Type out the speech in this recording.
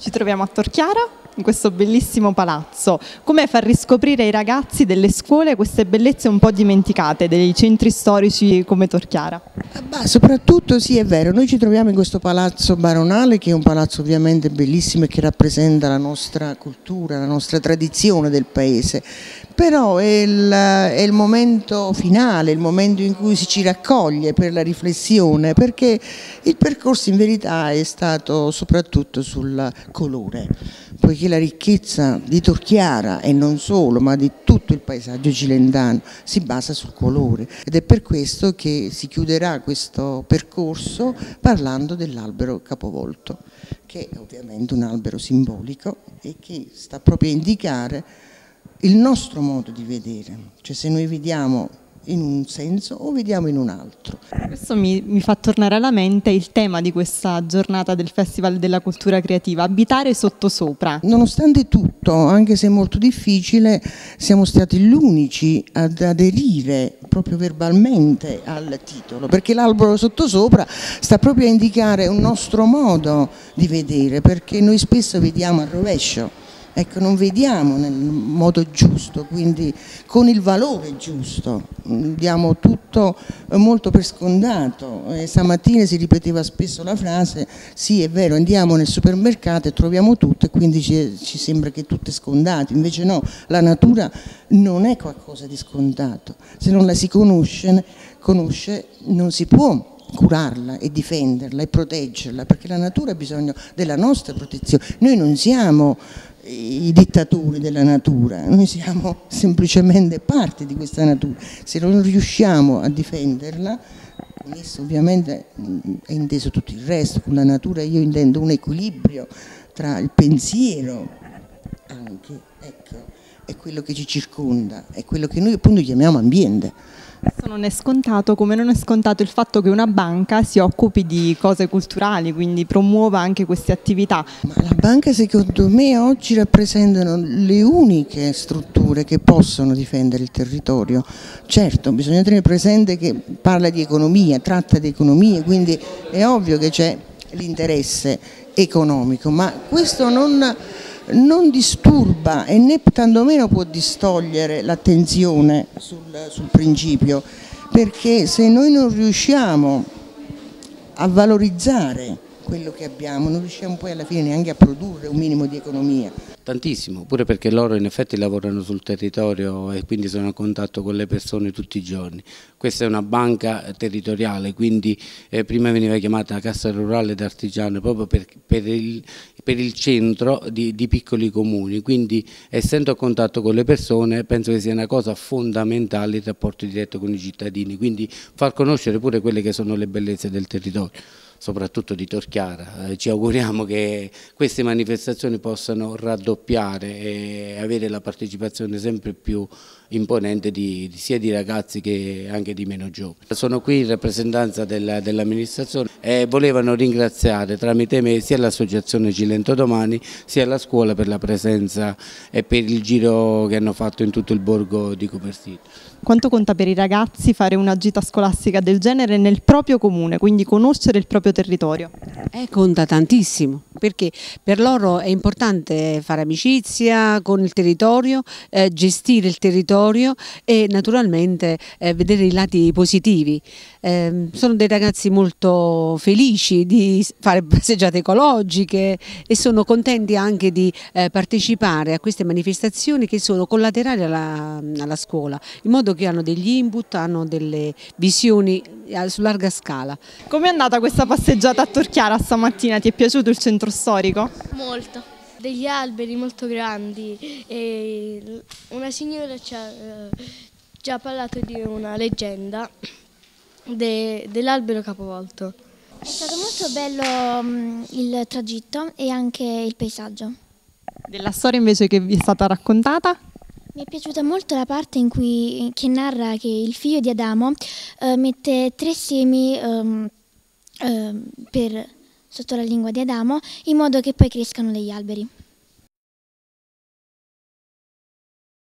Ci troviamo a Torchiara, in questo bellissimo palazzo. Come far riscoprire ai ragazzi delle scuole queste bellezze un po' dimenticate, dei centri storici come Torchiara? Bah, soprattutto sì, è vero, noi ci troviamo in questo palazzo baronale che è un palazzo ovviamente bellissimo e che rappresenta la nostra cultura, la nostra tradizione del paese, però è il, è il momento finale, il momento in cui si ci raccoglie per la riflessione, perché il percorso in verità è stato soprattutto sul colore, poiché la ricchezza di Torchiara e non solo, ma di tutto il paesaggio cilendano si basa sul colore. Ed è per questo che si chiuderà questo percorso parlando dell'albero capovolto, che è ovviamente un albero simbolico e che sta proprio a indicare il nostro modo di vedere, cioè se noi vediamo in un senso o vediamo in un altro. Questo mi, mi, fa tornare alla mente il tema di questa giornata del Festival della Cultura Creativa, abitare sottosopra. Nonostante tutto, anche se è molto difficile, siamo stati gli unici ad aderire proprio verbalmente al titolo, perché l'albero sottosopra sta proprio a indicare un nostro modo di vedere, perché noi spesso vediamo al rovescio ecco, non vediamo nel modo giusto, quindi con il valore giusto, diamo tutto molto per scontato. E stamattina si ripeteva spesso la frase, sì è vero, andiamo nel supermercato e troviamo tutto e quindi ci, ci sembra che tutto è scontato, invece no, la natura non è qualcosa di scontato, se non la si conosce, conosce non si può curarla e difenderla e proteggerla, perché la natura ha bisogno della nostra protezione. Noi non siamo i dittatori della natura, noi siamo semplicemente parte di questa natura. Se non riusciamo a difenderla, con esso ovviamente è inteso tutto il resto, con la natura io intendo un equilibrio tra il pensiero anche, ecco, e quello che ci circonda, è quello che noi appunto chiamiamo ambiente. Non è scontato, come non è scontato il fatto che una banca si occupi di cose culturali, quindi promuova anche queste attività. Ma la banca secondo me oggi rappresentano le uniche strutture che possono difendere il territorio. Certo, bisogna tenere presente che parla di economia, tratta di economia, quindi è ovvio che c'è l'interesse economico, ma questo non non disturba e né tantomeno può distogliere l'attenzione sul, sul principio, perché se noi non riusciamo a valorizzare quello che abbiamo, non riusciamo poi alla fine neanche a produrre un minimo di economia. Tantissimo, pure perché loro in effetti lavorano sul territorio e quindi sono a contatto con le persone tutti i giorni. Questa è una banca territoriale, quindi eh, prima veniva chiamata Cassa Rurale d'Artigiano proprio per, per, il, per, il, centro di, di, piccoli comuni, quindi essendo a contatto con le persone penso che sia una cosa fondamentale il rapporto diretto con i cittadini, quindi far conoscere pure quelle che sono le bellezze del territorio soprattutto di Torchiara. Eh, ci auguriamo che queste manifestazioni possano raddoppiare e avere la partecipazione sempre più imponente di, sia di ragazzi che anche di meno giovani. Sono qui in rappresentanza dell'amministrazione e volevano ringraziare tramite me sia l'associazione Cilento Domani sia la scuola per la presenza e per il giro che hanno fatto in tutto il borgo di Cupertino. Quanto conta per i ragazzi fare una gita scolastica del genere nel proprio comune, quindi conoscere il proprio territorio? Eh, conta tantissimo, perché per loro è importante fare amicizia con il territorio, eh, gestire il territorio e naturalmente eh, vedere i lati positivi. Eh, sono dei ragazzi molto felici di fare passeggiate ecologiche e sono contenti anche di eh, partecipare a queste manifestazioni che sono collaterali alla, alla scuola, in modo che hanno degli input, hanno delle visioni eh, su larga scala. Come è andata questa passeggiata a Torchiara stamattina? Ti è piaciuto il centro storico? Molto degli alberi molto grandi e una signora ci ha, eh, ci ha parlato di una leggenda de, dell'albero capovolto. È stato molto bello um, il tragitto e anche il paesaggio. Della storia invece che vi è stata raccontata? Mi è piaciuta molto la parte in cui che narra che il figlio di Adamo uh, mette tre semi um, uh, per sotto la lingua di Adamo in modo che poi crescano degli alberi.